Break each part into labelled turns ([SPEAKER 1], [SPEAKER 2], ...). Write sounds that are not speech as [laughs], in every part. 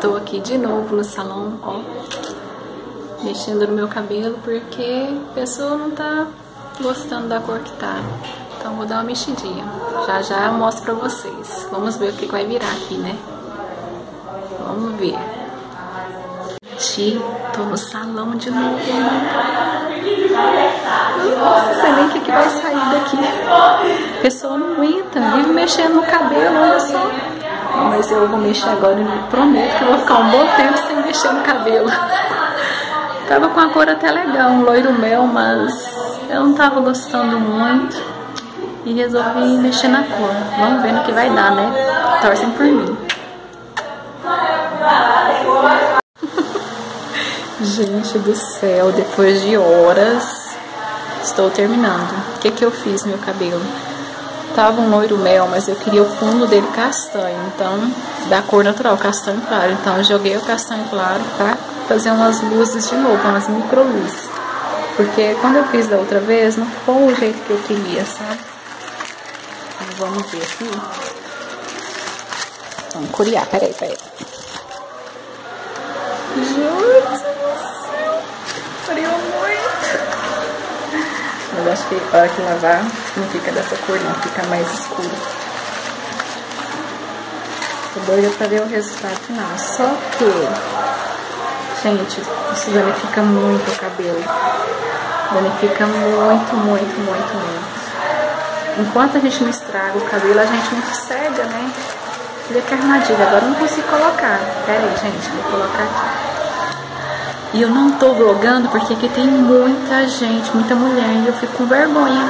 [SPEAKER 1] Tô aqui de novo no salão, ó, mexendo no meu cabelo porque a pessoa não tá gostando da cor que tá. Então vou dar uma mexidinha. Já já eu mostro pra vocês. Vamos ver o que vai virar aqui, né? Vamos ver. Gente, tô no salão de novo. Não sei nem o que, que vai sair daqui. A pessoa não aguenta, vive mexendo no cabelo, olha só. Mas eu vou mexer agora e prometo que eu vou ficar um bom tempo sem mexer no cabelo. Tava com a cor até legal, um loiro mel, mas eu não tava gostando muito. E resolvi mexer na cor. Vamos ver no que vai dar, né? Torcem por mim. [laughs] Gente do céu, depois de horas, estou terminando. O que que eu fiz no meu cabelo? Tava um loiro mel, mas eu queria o fundo dele castanho, então, da cor natural, castanho claro. Então, eu joguei o castanho claro pra fazer umas luzes de novo, umas micro luzes. Porque quando eu fiz da outra vez, não ficou o jeito que eu queria, sabe? Vamos ver aqui. Vamos curiar, peraí, peraí. Gente do céu, frio muito. Mas acho que a hora que lavar não fica dessa cor não, fica mais escuro. Tô doida pra ver o resultado final. Só que, gente, isso danifica muito o cabelo. Danifica muito, muito, muito, muito. Enquanto a gente não estraga o cabelo, a gente não cega, né? Olha que armadilha, agora não consigo colocar. Pera aí, gente, vou colocar aqui. E eu não tô vlogando porque aqui tem muita gente, muita mulher, e eu fico com vergonha.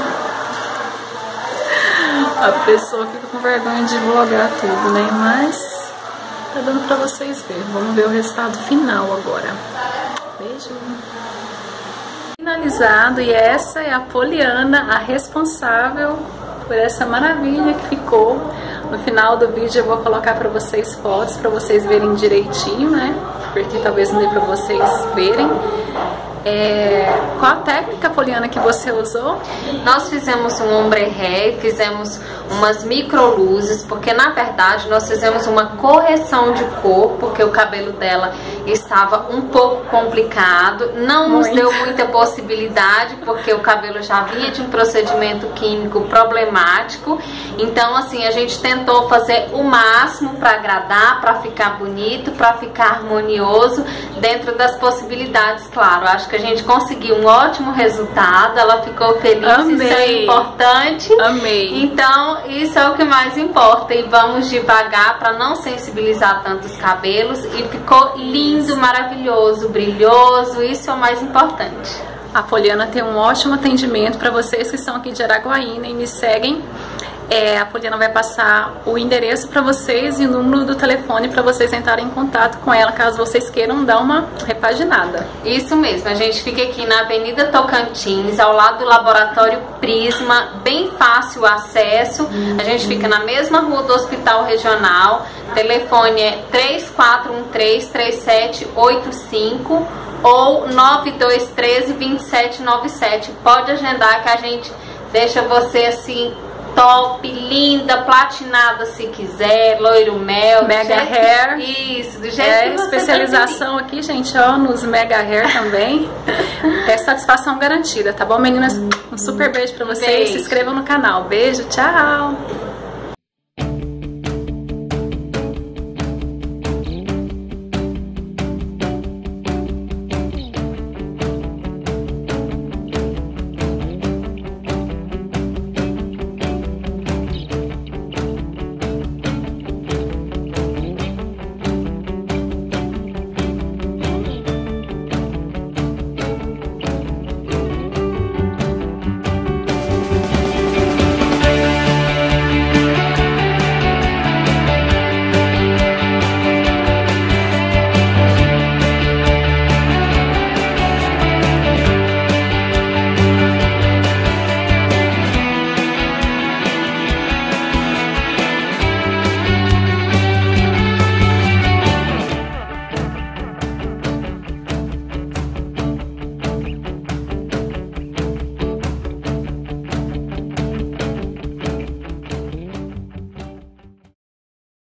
[SPEAKER 1] A pessoa fica com vergonha de vlogar tudo, né? Mas tá dando pra vocês verem. Vamos ver o resultado final agora. Beijo! Finalizado, e essa é a Poliana, a responsável por essa maravilha que ficou. No final do vídeo eu vou colocar pra vocês fotos, pra vocês verem direitinho, né? Porque talvez não dê para vocês verem. É, qual a técnica, Poliana, que você usou?
[SPEAKER 2] Nós fizemos um ombre ré, fizemos umas micro luzes, porque na verdade nós fizemos uma correção de cor, porque o cabelo dela estava um pouco complicado, não Muito. nos deu muita possibilidade, porque o cabelo já vinha de um procedimento químico problemático, então assim, a gente tentou fazer o máximo para agradar, para ficar bonito, para ficar harmonioso, dentro das possibilidades, claro, acho que a gente conseguiu um ótimo resultado, ela ficou feliz, Amei. isso é importante.
[SPEAKER 1] Amei.
[SPEAKER 2] Então, isso é o que mais importa. E vamos devagar para não sensibilizar tanto os cabelos. E ficou lindo, maravilhoso, brilhoso. Isso é o mais importante.
[SPEAKER 1] A Poliana tem um ótimo atendimento para vocês que são aqui de Araguaína e me seguem é, a Poliana vai passar o endereço para vocês e o número do telefone para vocês entrarem em contato com ela caso vocês queiram dar uma repaginada.
[SPEAKER 2] Isso mesmo, a gente fica aqui na Avenida Tocantins, ao lado do Laboratório Prisma, bem fácil o acesso. A gente fica na mesma rua do Hospital Regional. telefone é 3413-3785 ou 9213-2797. Pode agendar que a gente deixa você assim top, linda, platinada se quiser, loiro mel.
[SPEAKER 1] Mega hair.
[SPEAKER 2] Isso, do jeito
[SPEAKER 1] é, que você especialização aqui, gente, ó, nos mega hair também. [laughs] é satisfação garantida, tá bom, meninas? Um super beijo pra vocês. Beijo. Se inscrevam no canal. Beijo, tchau!